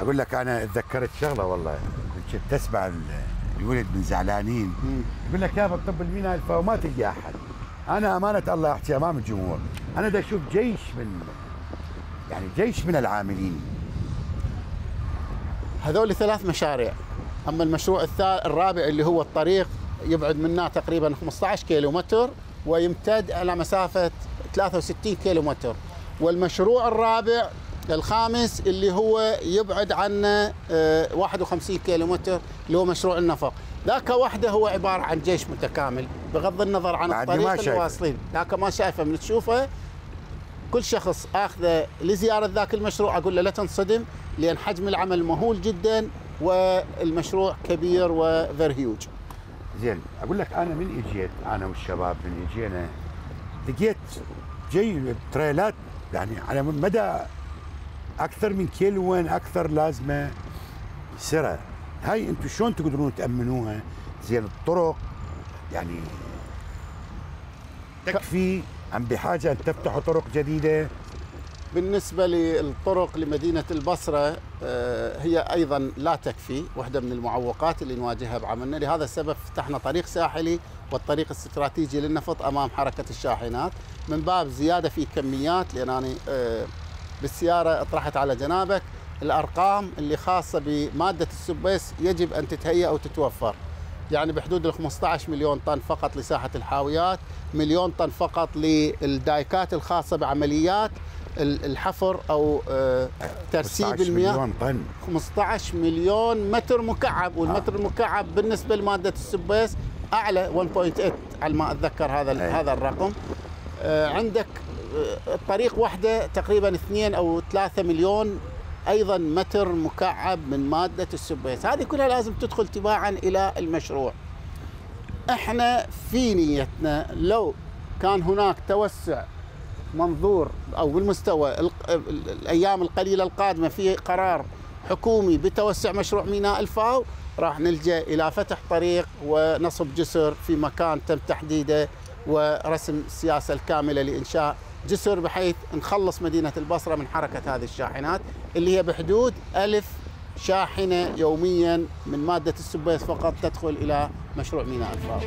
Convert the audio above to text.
أقول لك أنا تذكرت شغلة والله. كنت تسمع ال- الولد من زعلانين. يقول لك يابا طب الميناء الفا وما تلقى أحد. أنا أمانة الله أحكي أمام الجمهور. أنا دا أشوف جيش من يعني جيش من العاملين. هذول ثلاث مشاريع. أما المشروع الثالث الرابع اللي هو الطريق يبعد منا تقريبا 15 كيلو متر ويمتد على مسافة 63 كيلو متر. والمشروع الرابع الخامس اللي هو يبعد عنا آه، 51 كيلو متر اللي هو مشروع النفق. ذاك وحده هو عبارة عن جيش متكامل بغض النظر عن الطريق اللي. واصلين ذاك ما شايفه. من تشوفه كل شخص آخذه لزيارة ذاك المشروع أقول له لا تنصدم لأن حجم العمل مهول جدا والمشروع كبير وفير هيوج. زين أقول لك أنا من إجيت أنا والشباب من إجينا لقيت جاي تريلات يعني على مدى أكثر من كيلوين أكثر لازمة سرة هاي أنتم شلون تقدرون تأمنوها؟ زين الطرق يعني تكفي أم بحاجة أن تفتحوا طرق جديدة؟ بالنسبة للطرق لمدينة البصرة آه، هي أيضا لا تكفي واحدة من المعوقات اللي نواجهها بعملنا. لهذا السبب فتحنا طريق ساحلي والطريق الاستراتيجي للنفط أمام حركة الشاحنات. من باب زيادة في كميات لأن أنا آه، بالسيارة اطرحت على جنابك. الأرقام اللي خاصة بمادة ال subbase يجب أن تتهيأ أو تتوفر. يعني بحدود ال 15 مليون طن فقط لساحة الحاويات مليون طن فقط للدايكات الخاصة بعمليات ال- الحفر أو آه، ترسيب 15 المياه. مليون طن. 15 مليون متر مكعب والمتر المكعب بالنسبة لمادة ال subbase أعلى 1.8 على ما أتذكر هذا أي. هذا الرقم. آه، عندك آه، الطريق واحدة تقريبا 2 أو 3 مليون أيضا متر مكعب من مادة السبيس. هذه كلها لازم تدخل تباعا إلى المشروع. إحنا في نيتنا لو كان هناك توسع منظور أو بالمستوى ال- ال- الأيام القليلة القادمة في قرار حكومي بتوسع مشروع ميناء الفاو راح نلجأ إلى فتح طريق ونصب جسر في مكان تم تحديده ورسم السياسة الكاملة لإنشاء جسر بحيث نخلص مدينة البصرة من حركة هذه الشاحنات اللي هي بحدود ألف شاحنة يوميا من مادة السبيس فقط تدخل إلى مشروع ميناء الفاو